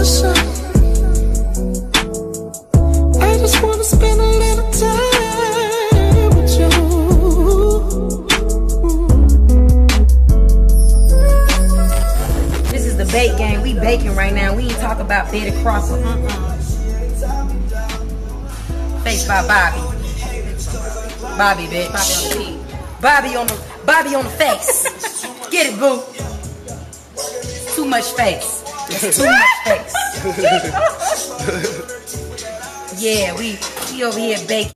This is the bake game. We baking right now. We ain't talk about Betty Crocker. Face by Bobby. Bobby, bitch. Bobby on the, Bobby on the face. Get it, boo. Too much face. It's too much face. yeah, we we over here baking.